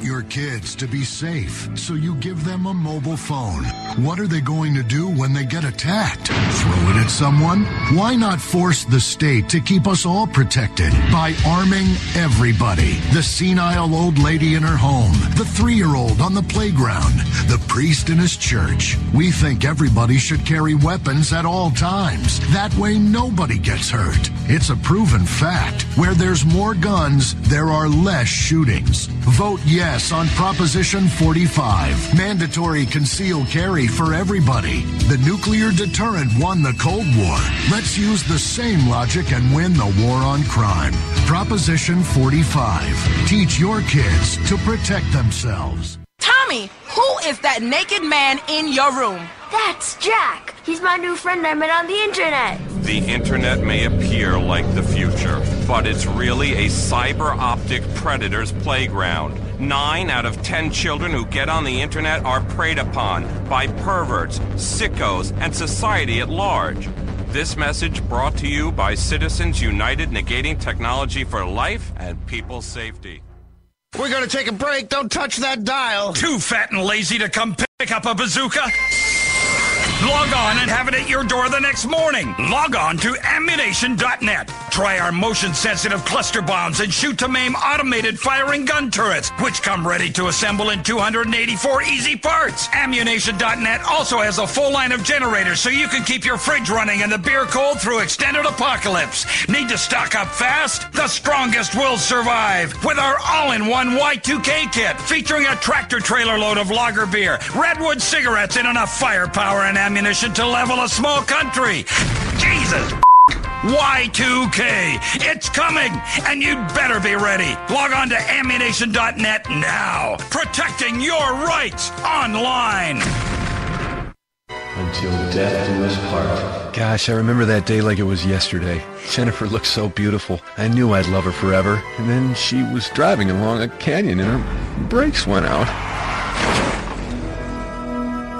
Your kids to be safe, so you give them a mobile phone. What are they going to do when they get attacked? Throw it at someone? Why not force the state to keep us all protected by arming everybody? The senile old lady in her home, the three year old on the playground, the priest in his church. We think everybody should carry weapons at all times. That way nobody gets hurt. It's a proven fact. Where there's more guns, there are less shootings. Vote yes on Proposition 45. Mandatory concealed carry for everybody. The nuclear deterrent won the Cold War. Let's use the same logic and win the war on crime. Proposition 45. Teach your kids to protect themselves. Tommy, who is that naked man in your room? That's Jack. He's my new friend I met on the internet. The internet may appear like the future, but it's really a cyber optic predator's playground. Nine out of ten children who get on the internet are preyed upon by perverts, sickos, and society at large. This message brought to you by Citizens United Negating Technology for Life and People's Safety. We're gonna take a break. Don't touch that dial. Too fat and lazy to come pick up a bazooka? Log on and have it at your door the next morning. Log on to ammunition.net. Try our motion sensitive cluster bombs and shoot to maim automated firing gun turrets, which come ready to assemble in 284 easy parts. Ammunition.net also has a full line of generators so you can keep your fridge running and the beer cold through extended apocalypse. Need to stock up fast? The strongest will survive with our all in one Y2K kit featuring a tractor trailer load of lager beer, redwood cigarettes, and enough firepower and ammunition to level a small country. Jesus! Y2K. It's coming, and you'd better be ready. Log on to ammunition.net now. Protecting your rights online. Until death do us part. Gosh, I remember that day like it was yesterday. Jennifer looked so beautiful. I knew I'd love her forever. And then she was driving along a canyon and her brakes went out.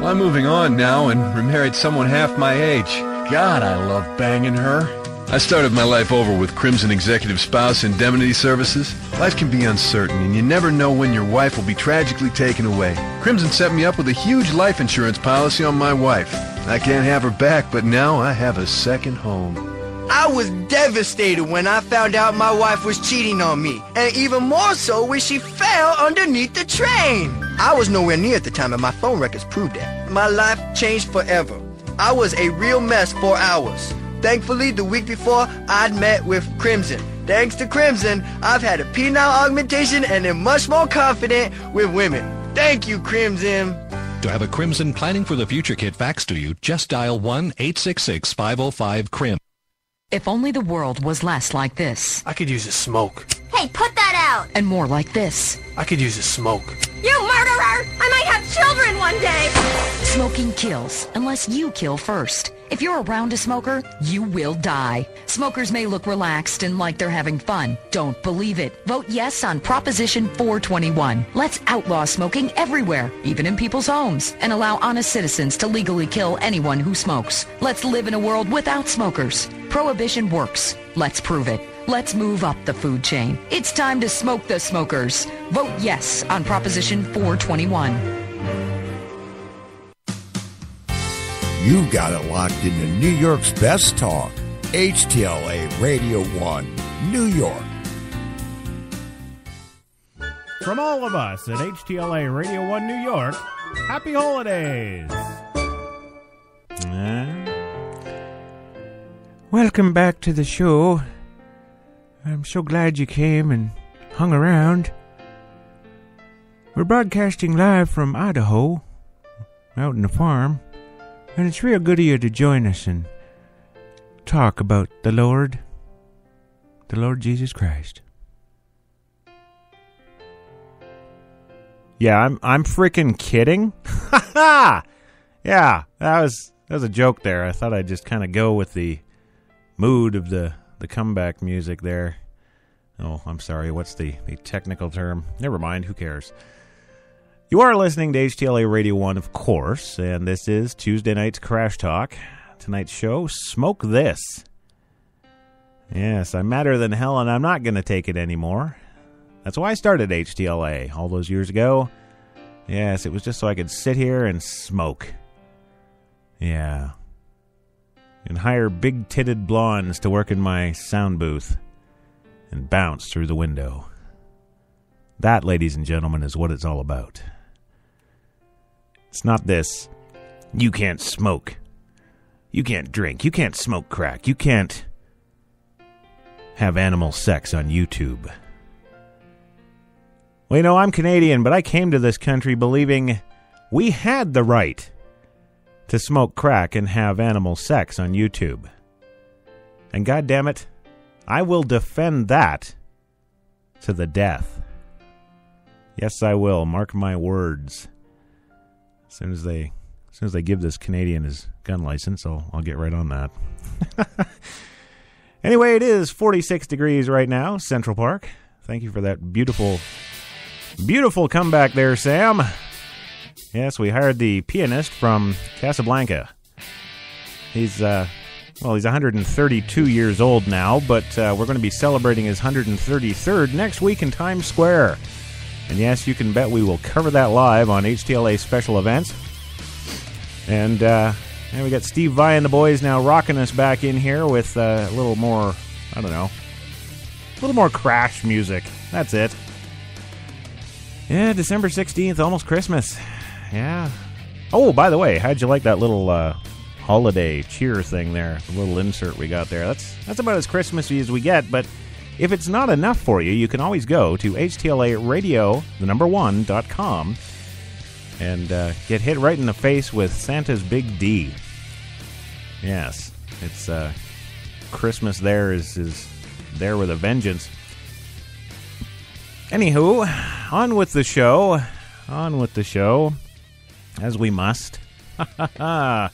Well, I'm moving on now and remarried someone half my age. God, I love banging her. I started my life over with Crimson Executive Spouse Indemnity Services. Life can be uncertain, and you never know when your wife will be tragically taken away. Crimson set me up with a huge life insurance policy on my wife. I can't have her back, but now I have a second home. I was devastated when I found out my wife was cheating on me, and even more so when she fell underneath the train. I was nowhere near at the time, and my phone records proved that. My life changed forever. I was a real mess for hours. Thankfully, the week before, I'd met with Crimson. Thanks to Crimson, I've had a penile augmentation and am much more confident with women. Thank you, Crimson. To have a Crimson Planning for the Future kit faxed to you, just dial 1-866-505-CRIM. If only the world was less like this. I could use a smoke. Hey, put that out! And more like this. I could use a smoke. You murderer! I might have children one day! Smoking kills, unless you kill first. If you're around a smoker, you will die. Smokers may look relaxed and like they're having fun. Don't believe it. Vote yes on Proposition 421. Let's outlaw smoking everywhere, even in people's homes, and allow honest citizens to legally kill anyone who smokes. Let's live in a world without smokers. Prohibition works. Let's prove it. Let's move up the food chain. It's time to smoke the smokers. Vote yes on Proposition 421. You got it locked into New York's best talk. HTLA Radio 1, New York. From all of us at HTLA Radio 1 New York, happy holidays! welcome back to the show. I'm so glad you came and hung around. We're broadcasting live from Idaho, out in the farm, and it's real good of you to join us and talk about the Lord, the Lord Jesus Christ. Yeah, I'm I'm freaking kidding. Ha Yeah, that was that was a joke there. I thought I'd just kind of go with the mood of the the comeback music there. Oh, I'm sorry. What's the the technical term? Never mind. Who cares? You are listening to HTLA Radio 1, of course, and this is Tuesday night's Crash Talk. Tonight's show, Smoke This. Yes, I'm madder than hell, and I'm not going to take it anymore. That's why I started HTLA all those years ago. Yes, it was just so I could sit here and smoke. Yeah. And hire big titted blondes to work in my sound booth and bounce through the window. That, ladies and gentlemen, is what it's all about. It's not this. You can't smoke. You can't drink. You can't smoke crack. You can't have animal sex on YouTube. Well, you know, I'm Canadian, but I came to this country believing we had the right to smoke crack and have animal sex on YouTube. And God damn it, I will defend that to the death. Yes, I will. Mark my words. As soon as they, as soon as they give this Canadian his gun license, I'll I'll get right on that. anyway, it is 46 degrees right now, Central Park. Thank you for that beautiful, beautiful comeback there, Sam. Yes, we hired the pianist from Casablanca. He's uh, well, he's 132 years old now, but uh, we're going to be celebrating his 133rd next week in Times Square. And yes, you can bet we will cover that live on HTLA special events. And uh, and we got Steve Vai and the boys now rocking us back in here with uh, a little more, I don't know, a little more crash music. That's it. Yeah, December 16th, almost Christmas. Yeah. Oh, by the way, how'd you like that little uh, holiday cheer thing there? The little insert we got there. That's that's about as Christmassy as we get, but if it's not enough for you, you can always go to HTLA Radio, the number one, dot com and uh, get hit right in the face with Santa's Big D. Yes, it's uh, Christmas there is, is there with a vengeance. Anywho, on with the show. On with the show, as we must.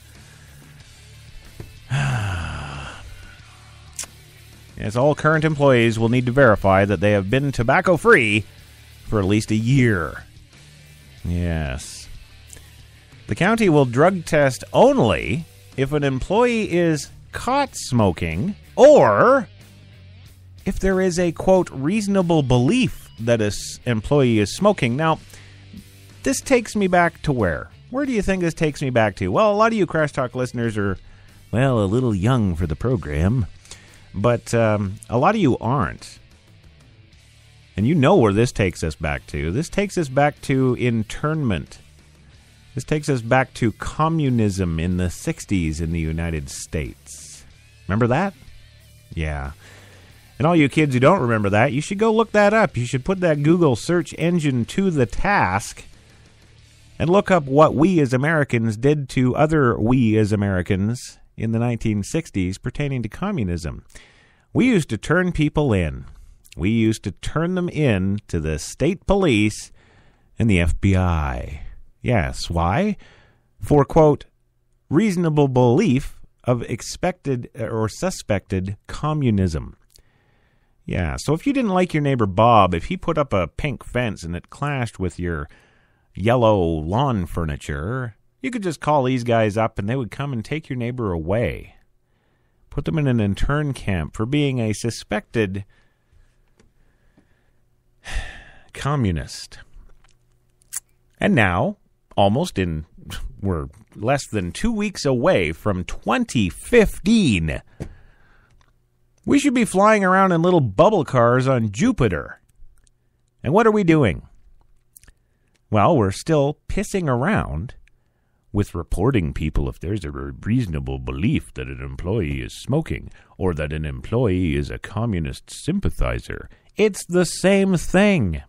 As all current employees will need to verify that they have been tobacco free for at least a year. Yes. The county will drug test only if an employee is caught smoking or if there is a quote reasonable belief that an employee is smoking. Now, this takes me back to where? Where do you think this takes me back to? Well, a lot of you Crash Talk listeners are, well, a little young for the program, but um, a lot of you aren't. And you know where this takes us back to. This takes us back to internment. This takes us back to communism in the 60s in the United States. Remember that? Yeah. And all you kids who don't remember that, you should go look that up. You should put that Google search engine to the task and look up what we as Americans did to other we as Americans in the 1960s pertaining to communism. We used to turn people in. We used to turn them in to the state police and the FBI. Yes, why? For, quote, reasonable belief of expected or suspected communism. Yeah, so if you didn't like your neighbor Bob, if he put up a pink fence and it clashed with your yellow lawn furniture, you could just call these guys up and they would come and take your neighbor away. Put them in an intern camp for being a suspected communist. And now, almost in, we're less than two weeks away from 2015. We should be flying around in little bubble cars on Jupiter. And what are we doing? Well, we're still pissing around with reporting people if there's a reasonable belief that an employee is smoking or that an employee is a communist sympathizer. It's the same thing.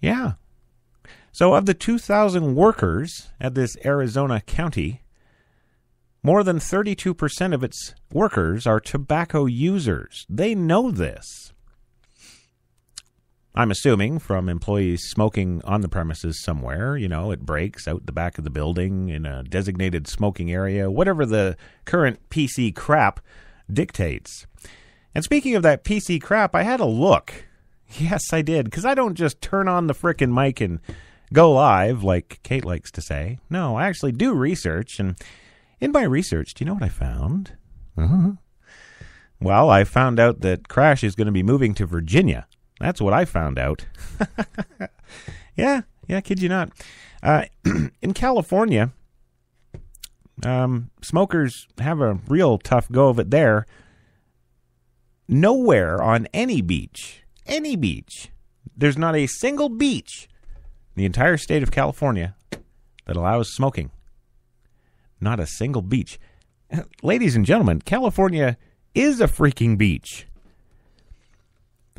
Yeah. So, of the 2,000 workers at this Arizona county, more than 32% of its workers are tobacco users. They know this. I'm assuming from employees smoking on the premises somewhere, you know, it breaks out the back of the building in a designated smoking area, whatever the current PC crap dictates. And speaking of that PC crap, I had a look. Yes, I did, because I don't just turn on the frickin' mic and go live like Kate likes to say. No, I actually do research, and in my research, do you know what I found? Uh-huh. Well, I found out that Crash is going to be moving to Virginia. That's what I found out. yeah, yeah, kid you not. Uh, in California, um, smokers have a real tough go of it there. Nowhere on any beach, any beach, there's not a single beach in the entire state of California that allows smoking. Not a single beach. Ladies and gentlemen, California is a freaking beach.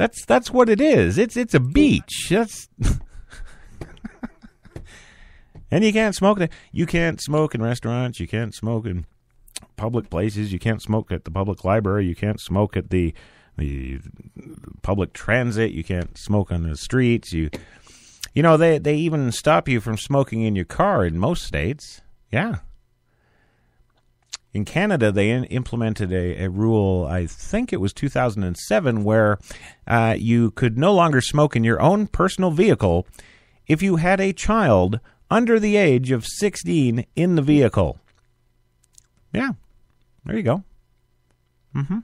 That's that's what it is. It's it's a beach. That's and you can't smoke. You can't smoke in restaurants. You can't smoke in public places. You can't smoke at the public library. You can't smoke at the the public transit. You can't smoke on the streets. You you know they they even stop you from smoking in your car in most states. Yeah. In Canada, they in, implemented a, a, rule, I think it was 2007, where uh, you could no longer smoke in your own personal vehicle if you had a child under the age of 16 in the vehicle. Yeah, there you go. Mm hmm.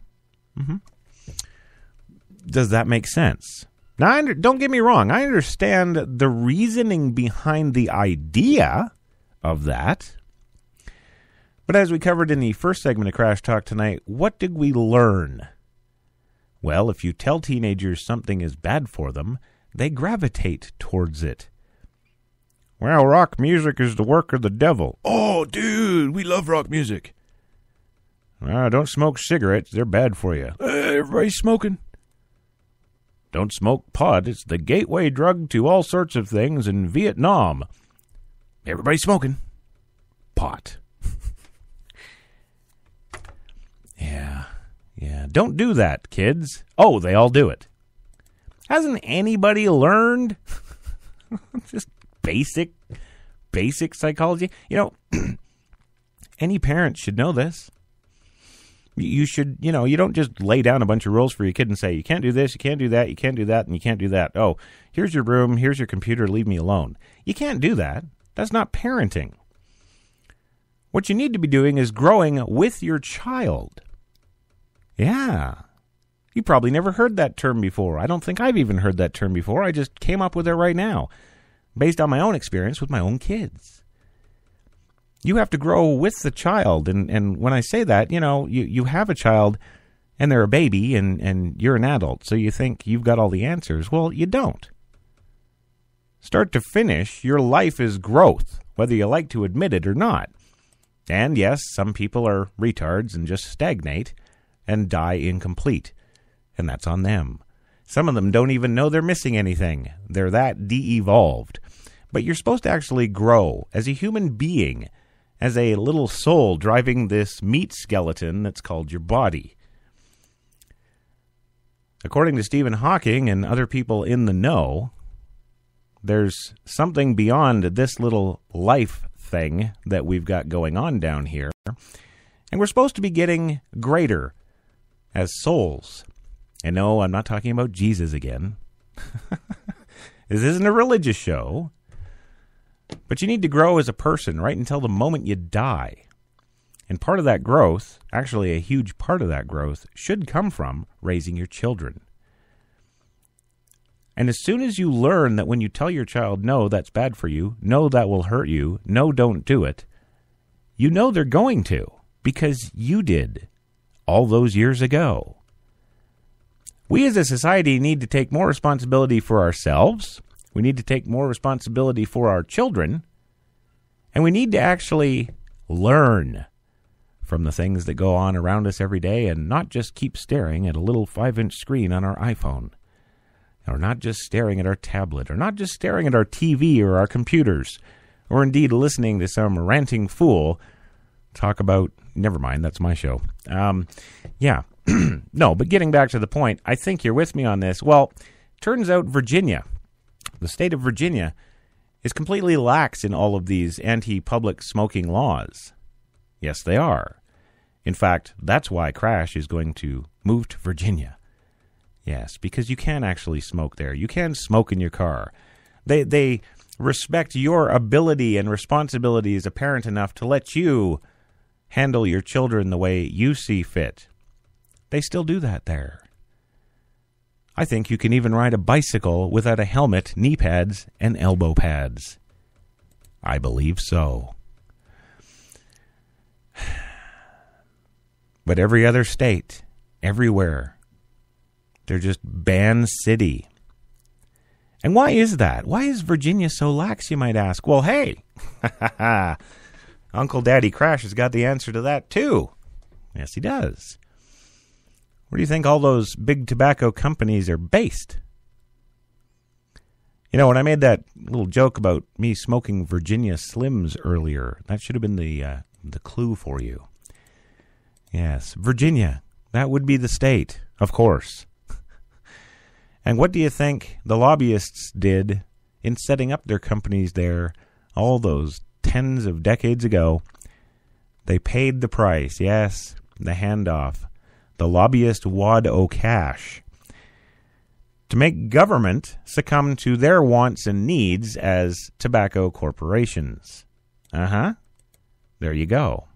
Mm hmm. Does that make sense? Now, under, don't get me wrong. I understand the reasoning behind the idea of that. But as we covered in the first segment of Crash Talk tonight, what did we learn? Well, if you tell teenagers something is bad for them, they gravitate towards it. Well, rock music is the work of the devil. Oh, dude, we love rock music. Uh, don't smoke cigarettes, they're bad for you. Uh, everybody's smoking. Don't smoke pot, it's the gateway drug to all sorts of things in Vietnam. Everybody's smoking. Pot. Yeah, yeah. Don't do that, kids. Oh, they all do it. Hasn't anybody learned just basic, basic psychology? You know, any parent should know this. You should, you know, you don't just lay down a bunch of rules for your kid and say, you can't do this, you can't do that, you can't do that, and you can't do that. Oh, here's your room, here's your computer, leave me alone. You can't do that. That's not parenting. What you need to be doing is growing with your child. Yeah. You probably never heard that term before. I don't think I've even heard that term before. I just came up with it right now, based on my own experience with my own kids. You have to grow with the child. And, and when I say that, you know, you, you have a child and they're a baby and, and you're an adult, so you think you've got all the answers. Well, you don't. Start to finish, your life is growth, whether you like to admit it or not. And yes, some people are retards and just stagnate and die incomplete. And that's on them. Some of them don't even know they're missing anything. They're that de evolved. But you're supposed to actually grow as a human being, as a little soul driving this meat skeleton that's called your body. According to Stephen Hawking and other people in the know, there's something beyond this little life thing that we've got going on down here. And we're supposed to be getting greater as souls. And no, I'm not talking about Jesus again. this isn't a religious show. But you need to grow as a person right until the moment you die. And part of that growth, actually a huge part of that growth, should come from raising your children. And as soon as you learn that when you tell your child, no, that's bad for you, no, that will hurt you, no, don't do it, you know they're going to because you did all those years ago. We as a society need to take more responsibility for ourselves. We need to take more responsibility for our children. And we need to actually learn from the things that go on around us every day and not just keep staring at a little five inch screen on our iPhone. or not just staring at our tablet, or not just staring at our TV or our computers, or indeed listening to some ranting fool talk about. Never mind, that's my show. Um, yeah. no, but getting back to the point, I think you're with me on this. Well, turns out Virginia, the state of Virginia, is completely lax in all of these anti public smoking laws. Yes, they are. In fact, that's why Crash is going to move to Virginia. Yes, because you can actually smoke there. You can smoke in your car. They they respect your ability and responsibility as a parent enough to let you handle your children the way you see fit. They still do that there. I think you can even ride a bicycle without a helmet, knee pads, and elbow pads. I believe so. But every other state, everywhere, they're just ban city. And why is that? Why is Virginia so lax, you might ask? Well, hey, Uncle Daddy Crash has got the answer to that, too. Yes, he does. Where do you think all those big tobacco companies are based? You know, when I made that little joke about me smoking Virginia Slims earlier, that should have been the uh, the clue for you. Yes, Virginia. That would be the state, of course. and what do you think the lobbyists did in setting up their companies there all those tens of decades ago? They paid the price. Yes, the handoff the lobbyist wad o' cash to make government succumb to their wants and needs as tobacco corporations. Uh huh. There you go.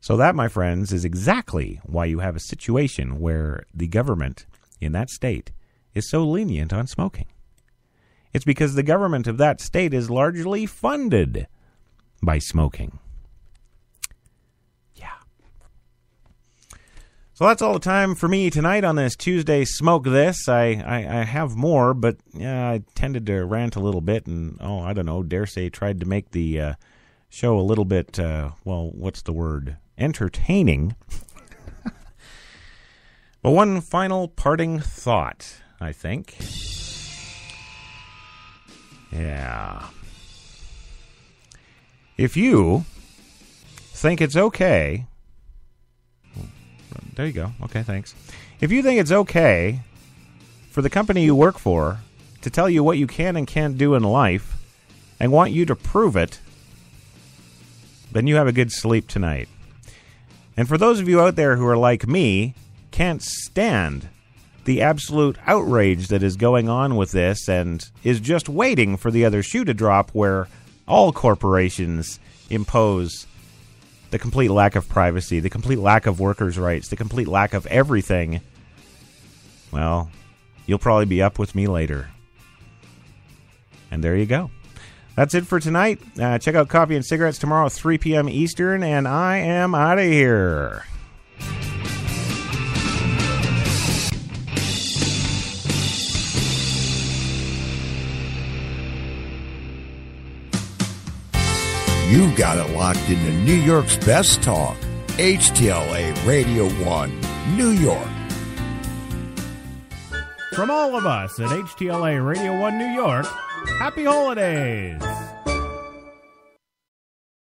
So, that, my friends, is exactly why you have a situation where the government in that state is so lenient on smoking. It's because the government of that state is largely funded by smoking. Yeah. So that's all the time for me tonight on this Tuesday Smoke This. I, I, I, have more, but yeah, I tended to rant a little bit, and oh, I don't know, dare say tried to make the uh, show a little bit, uh, well, what's the word? Entertaining. but one final parting thought, I think. Yeah. If you think it's okay there you go. Okay, thanks. If you think it's okay for the company you work for to tell you what you can and can't do in life and want you to prove it, then you have a good sleep tonight. And for those of you out there who are like me, can't stand the absolute outrage that is going on with this and is just waiting for the other shoe to drop where all corporations impose the complete lack of privacy, the complete lack of workers' rights, the complete lack of everything, well, you'll probably be up with me later. And there you go. That's it for tonight. Uh, check out Coffee and Cigarettes tomorrow, 3 p.m. Eastern, and I am out of here. You've got it locked into New York's best talk, HTLA Radio 1, New York. From all of us at HTLA Radio 1 New York, happy holidays!